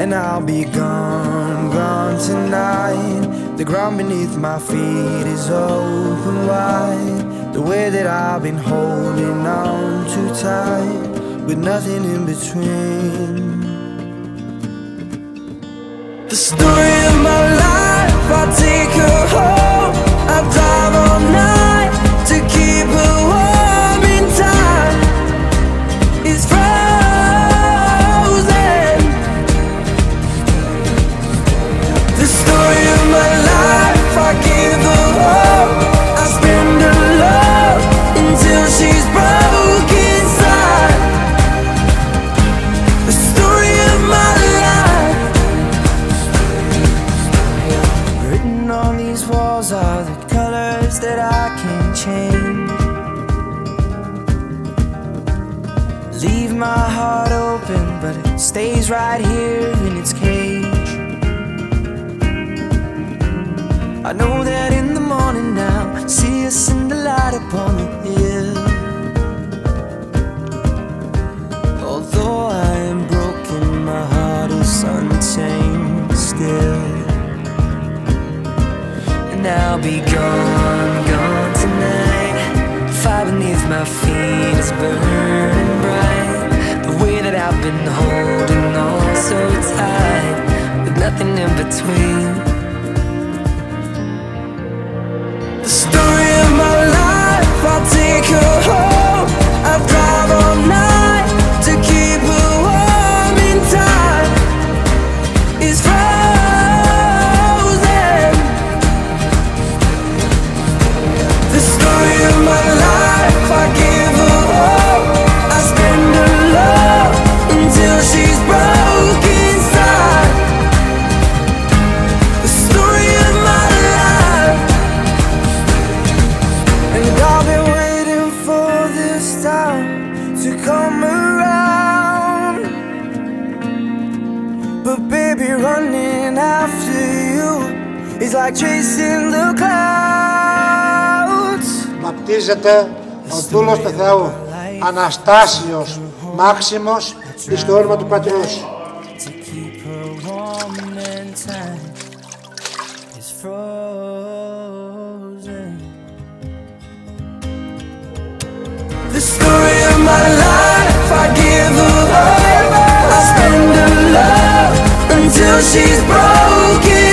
And I'll be gone, gone tonight. The ground beneath my feet is open wide. The way that I've been holding on too tight, with nothing in between. The story of my life, I take her my heart open, but it stays right here in its cage. I know that in the morning now, see us in the light upon the hill. Although I am broken, my heart is unchained still. And I'll be gone, gone tonight. Fire beneath my feet is burning I've been holding on so tight, with nothing in between. To come around. But baby, running after you is like chasing the clouds. Βαπτίζεται ο δούλος του Θεού, Αναστάσιος Μάξιμος, εις το όνομα του Πατρός. To keep she's broken.